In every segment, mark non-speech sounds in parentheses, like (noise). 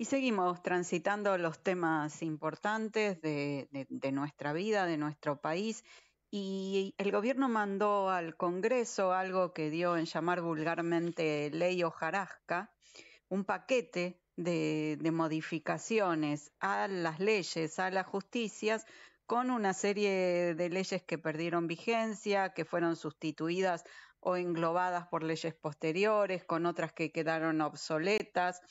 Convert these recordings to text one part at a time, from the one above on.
Y seguimos transitando los temas importantes de, nuestra vida, de nuestro país. Y el gobierno mandó al Congreso algo que dio en llamar vulgarmente ley hojarasca, un paquete de, de, modificaciones a las leyes, a las justicias, con una serie de leyes que perdieron vigencia, que fueron sustituidas o englobadas por leyes posteriores, con otras que quedaron obsoletas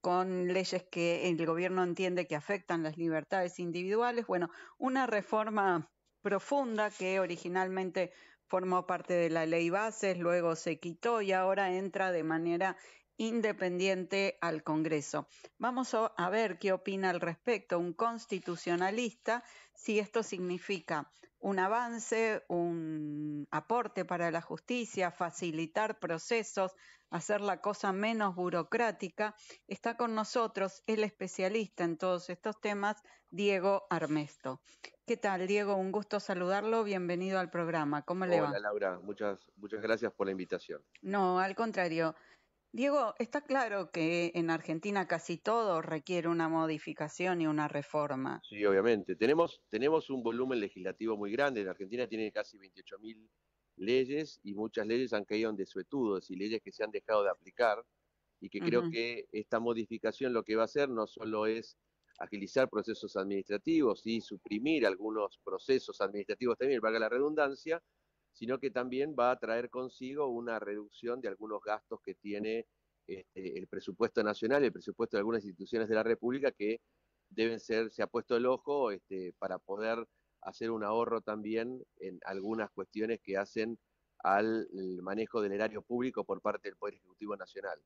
con leyes que el gobierno entiende que afectan las libertades individuales. Bueno, una reforma profunda que originalmente formó parte de la ley bases, luego se quitó y ahora entra de manera independiente al Congreso. Vamos a ver qué opina al respecto un constitucionalista, si esto significa un avance, un aporte para la justicia, facilitar procesos, hacer la cosa menos burocrática. Está con nosotros el especialista en todos estos temas, Diego Armesto. ¿Qué tal, Diego? Un gusto saludarlo. Bienvenido al programa. ¿Cómo le va? Hola, Laura. Muchas, muchas gracias por la invitación. No, al contrario. Diego, está claro que en Argentina casi todo requiere una modificación y una reforma. Sí, obviamente. Tenemos, tenemos un volumen legislativo muy grande. En Argentina tiene casi 28.000 leyes y muchas leyes han caído en desuetudos y leyes que se han dejado de aplicar y que creo que esta modificación lo que va a hacer no solo es agilizar procesos administrativos y suprimir algunos procesos administrativos también, valga la redundancia, sino que también va a traer consigo una reducción de algunos gastos que tiene este, el presupuesto nacional, el presupuesto de algunas instituciones de la República que deben ser, se ha puesto el ojo este, para poder hacer un ahorro también en algunas cuestiones que hacen al manejo del erario público por parte del Poder Ejecutivo Nacional.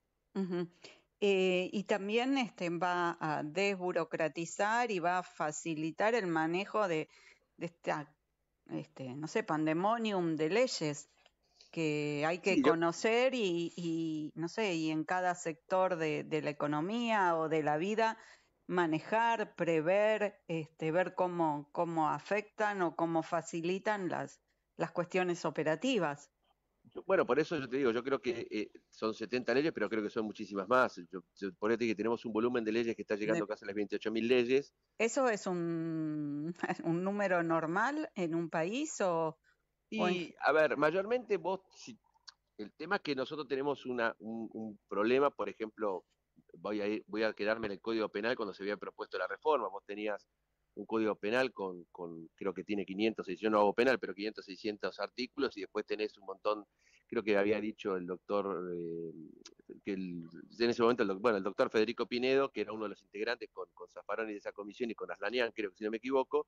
Eh, y también este, va a desburocratizar y va a facilitar el manejo de, de esta este, no sé, pandemonium de leyes que hay que conocer y, no sé, y en cada sector de, la economía o de la vida manejar, prever, este, ver cómo, cómo afectan o cómo facilitan las, las cuestiones operativas. Bueno, por eso yo te digo, yo creo que eh, son 70 leyes, pero creo que son muchísimas más. Yo, por eso te digo que tenemos un volumen de leyes que está llegando casi a las 28.000 leyes. ¿Eso es un, (laughs) un, número normal en un país o...? Y, a ver, mayormente vos, el tema es que nosotros tenemos una, un, problema, por ejemplo, voy a, ir, voy a quedarme en el Código Penal cuando se había propuesto la reforma, vos tenías un código penal con, con, creo que tiene 500, yo no hago penal, pero 500, 600 artículos y después tenés un montón, creo que había dicho el doctor, eh, que en ese momento, el, bueno, el doctor Federico Pinedo, que era uno de los integrantes con, con Zaffaroni de esa comisión y con Aslanian, creo que si no me equivoco,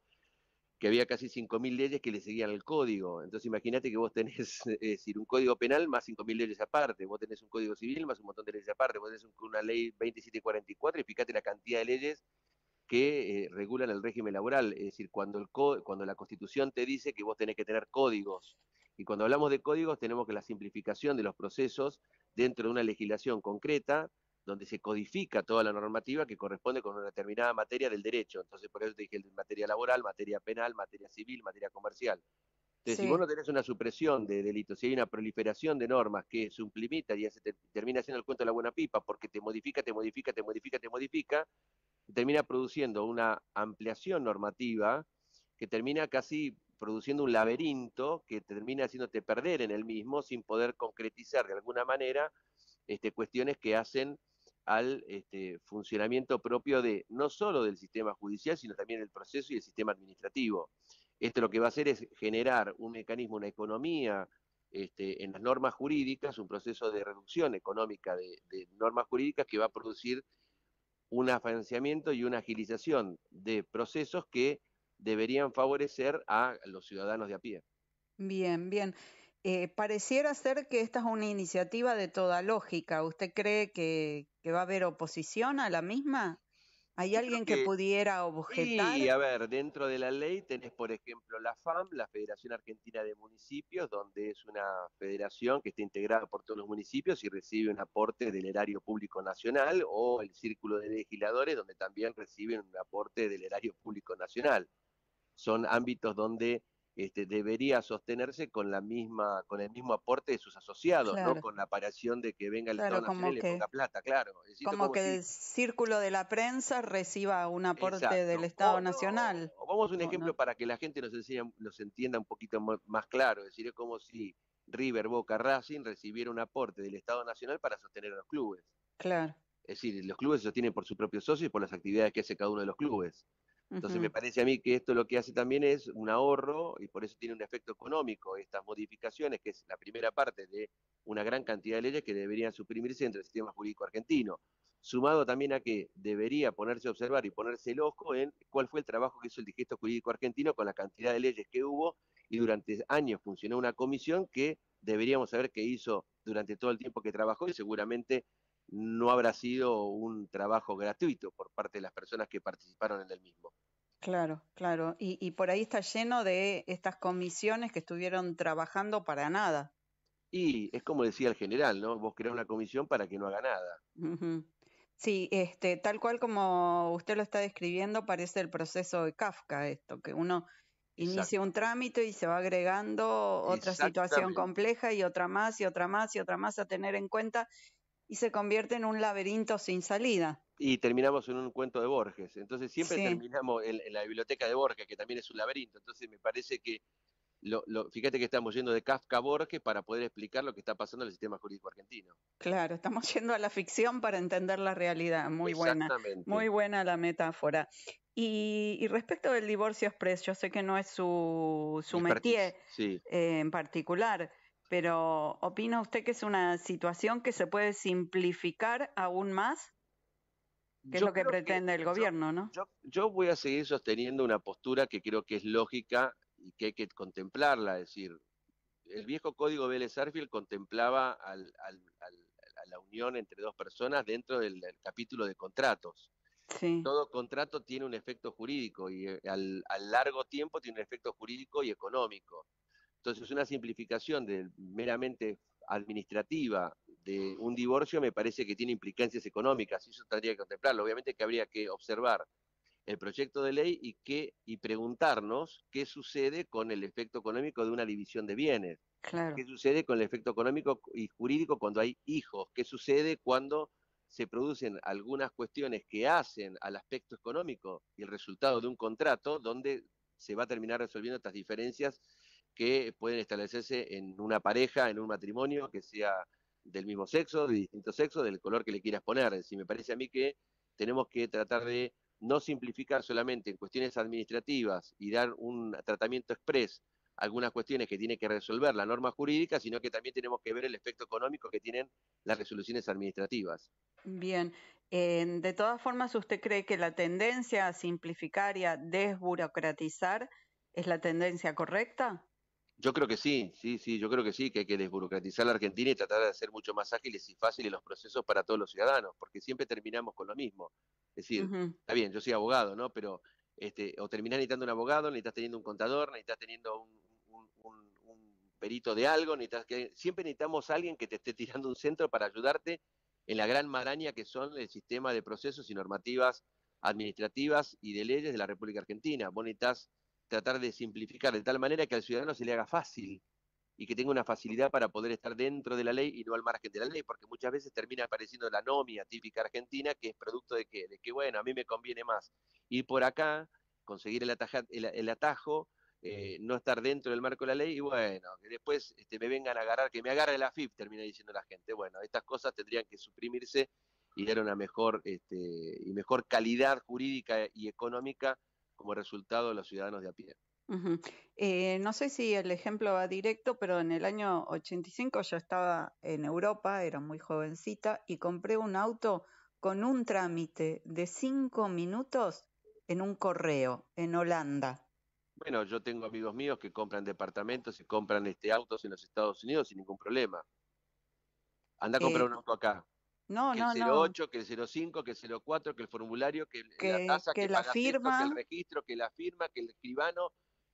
que había casi 5.000 leyes que le seguían el código. Entonces imagínate que vos tenés, (laughs) es decir, un código penal más 5.000 leyes aparte, vos tenés un código civil más un montón de leyes aparte, vos tenés una ley 2744 y fíjate la cantidad de leyes que eh, regulan el régimen laboral. Es decir, cuando, el cuando la Constitución te dice que vos tenés que tener códigos. Y cuando hablamos de códigos, tenemos que la simplificación de los procesos dentro de una legislación concreta, donde se codifica toda la normativa que corresponde con una determinada materia del derecho. Entonces, por eso te dije materia laboral, materia penal, materia civil, materia comercial. Entonces, si vos no tenés una supresión de delitos, si hay una proliferación de normas que suplimita y se termina haciendo el cuento de la buena pipa porque te modifica, te modifica, te modifica, te modifica, termina produciendo una ampliación normativa que termina casi produciendo un laberinto que termina haciéndote perder en el mismo sin poder concretizar de alguna manera este, cuestiones que hacen al este, funcionamiento propio de no solo del sistema judicial, sino también del proceso y del sistema administrativo. Esto lo que va a hacer es generar un mecanismo, una economía este, en las normas jurídicas, un proceso de reducción económica de, de normas jurídicas que va a producir un financiamiento y una agilización de procesos que deberían favorecer a los ciudadanos de a pie. Bien, bien. Eh, pareciera ser que esta es una iniciativa de toda lógica. ¿Usted cree que, que va a haber oposición a la misma? ¿Hay alguien que, pudiera objetar? Sí, a ver, dentro de la ley tenés, por ejemplo, la FAM, la Federación Argentina de Municipios, donde es una federación que está integrada por todos los municipios y recibe un aporte del erario público nacional, o el Círculo de Legisladores, donde también reciben un aporte del erario público nacional. Son ámbitos donde este, debería sostenerse con la misma, con el mismo aporte de sus asociados, no con la aparición de que venga el Estado Nacional y le ponga plata, claro. como, que el círculo de la prensa reciba un aporte del Estado Nacional. vamos a un ejemplo para que la gente nos, enseña, nos entienda un poquito más claro, es decir, es como si River, Boca, Racing recibiera un aporte del Estado Nacional para sostener a los clubes. Claro. Es decir, los clubes se sostienen por sus propios socios y por las actividades que hace cada uno de los clubes. Entonces me parece a mí que esto lo que hace también es un ahorro y por eso tiene un efecto económico estas modificaciones, que es la primera parte de una gran cantidad de leyes que deberían suprimirse entre el sistema jurídico argentino. Sumado también a que debería ponerse a observar y ponerse el ojo en cuál fue el trabajo que hizo el digesto jurídico argentino con la cantidad de leyes que hubo y durante años funcionó una comisión que deberíamos saber qué hizo durante todo el tiempo que trabajó y seguramente no habrá sido un trabajo gratuito por parte de las personas que participaron en el mismo. Claro, claro. Y, por ahí está lleno de estas comisiones que estuvieron trabajando para nada. Y es como decía el general, ¿no? Vos creás una comisión para que no haga nada. Sí, este, tal cual como usted lo está describiendo, parece el proceso de Kafka esto, que uno inicia un trámite y se va agregando otra situación compleja y otra más y otra más y otra más a tener en cuenta y se convierte en un laberinto sin salida. Y terminamos en un cuento de Borges. Entonces siempre terminamos en, la biblioteca de Borges, que también es un laberinto. Entonces me parece que, lo, fíjate que estamos yendo de Kafka a Borges para poder explicar lo que está pasando en el sistema jurídico argentino. Claro, estamos (laughs) yendo a la ficción para entender la realidad. Muy buena. Muy buena la metáfora. Y, respecto del divorcio express, yo sé que no es su, su métier eh, en particular, pero ¿opina usted que es una situación que se puede simplificar aún más? Que es lo que pretende el gobierno, ¿no? Yo, voy a seguir sosteniendo una postura que creo que es lógica y que hay que contemplarla. Es decir, el viejo código Vélez Arfield contemplaba a la unión entre dos personas dentro del, capítulo de contratos. Todo contrato tiene un efecto jurídico y eh, al, largo tiempo tiene un efecto jurídico y económico. Entonces, una simplificación de, meramente administrativa de un divorcio me parece que tiene implicancias económicas y eso tendría que contemplarlo. Obviamente que habría que observar el proyecto de ley y, que, y preguntarnos qué sucede con el efecto económico de una división de bienes. ¿Qué sucede con el efecto económico y jurídico cuando hay hijos? ¿Qué sucede cuando se producen algunas cuestiones que hacen al aspecto económico y el resultado de un contrato donde se va a terminar resolviendo estas diferencias que pueden establecerse en una pareja, en un matrimonio, que sea del mismo sexo, de distinto sexo, del color que le quieras poner. Si me parece a mí que tenemos que tratar de no simplificar solamente en cuestiones administrativas y dar un tratamiento express algunas cuestiones que tiene que resolver la norma jurídica, sino que también tenemos que ver el efecto económico que tienen las resoluciones administrativas. Bien, de todas formas, ¿usted cree que la tendencia a simplificar y a desburocratizar es la tendencia correcta? Yo creo que sí, sí, sí, yo creo que sí, que hay que desburocratizar la Argentina y tratar de hacer mucho más ágiles y fáciles los procesos para todos los ciudadanos, porque siempre terminamos con lo mismo. Es decir, está bien, yo soy abogado, ¿no? Pero este, o terminás necesitando un abogado, necesitas teniendo un contador, necesitas teniendo un, perito de algo, necesitas que, siempre necesitamos a alguien que te esté tirando un centro para ayudarte en la gran maraña que son el sistema de procesos y normativas administrativas y de leyes de la República Argentina. Vos necesitas tratar de simplificar de tal manera que al ciudadano se le haga fácil y que tenga una facilidad para poder estar dentro de la ley y no al margen de la ley, porque muchas veces termina apareciendo la nomia típica argentina, que es producto de que, de que bueno, a mí me conviene más ir por acá, conseguir el, el, atajo, eh, no estar dentro del marco de la ley y bueno, que después este, me vengan a agarrar, que me agarre la FIP, termina diciendo la gente. Bueno, estas cosas tendrían que suprimirse y dar una mejor este, y mejor calidad jurídica y económica como resultado de los ciudadanos de a pie. Eh, no sé si el ejemplo va directo, pero en el año 85 yo estaba en Europa, era muy jovencita, y compré un auto con un trámite de cinco minutos en un correo en Holanda. Bueno, yo tengo amigos míos que compran departamentos y compran este autos en los Estados Unidos sin ningún problema. Anda a comprar eh, un auto acá. No, que no, el 08, que el 05, que el 04, que el formulario, que, la tasa, que, la firma, que el registro, que la firma, que el escribano,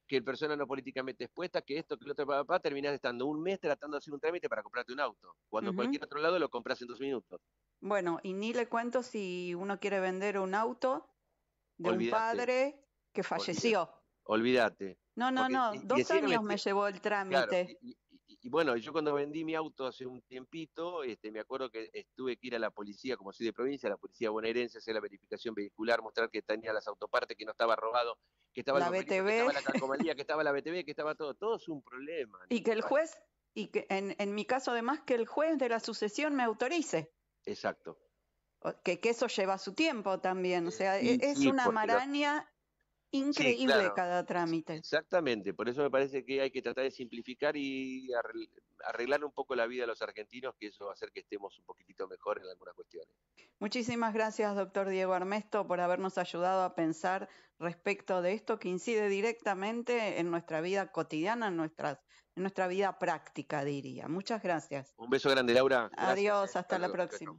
que el persona no políticamente expuesta, que esto, que lo otro, papá, terminás estando un mes tratando de hacer un trámite para comprarte un auto, cuando en cualquier otro lado lo compras en dos minutos. Bueno, y ni le cuento si uno quiere vender un auto de un padre que falleció. Olvídate. No, no, no, dos años me, llevó el trámite. y, bueno, yo cuando vendí mi auto hace un tiempito, este, me acuerdo que tuve que ir a la policía, como soy de provincia, a la policía bonaerense, hacer la verificación vehicular, mostrar que tenía las autopartes, que no estaba robado, que estaba la BTV, que estaba la calcomanía, que estaba la (laughs) BTV, que estaba todo. Todo es un problema. Y que el juez, y que en, en mi caso además, que el juez de la sucesión me autorice. Exacto. Que, que eso lleva su tiempo también. O sea, e, es una maraña increíble cada trámite. Exactamente, por eso me parece que hay que tratar de simplificar y arreglar un poco la vida de los argentinos, que eso va a hacer que estemos un poquitito mejor en algunas cuestiones. Muchísimas gracias, doctor Diego Armesto, por habernos ayudado a pensar respecto de esto que incide directamente en nuestra vida cotidiana, en, nuestras, en nuestra vida práctica, diría. Muchas gracias. Un beso grande, Laura. Adiós, hasta, la próxima.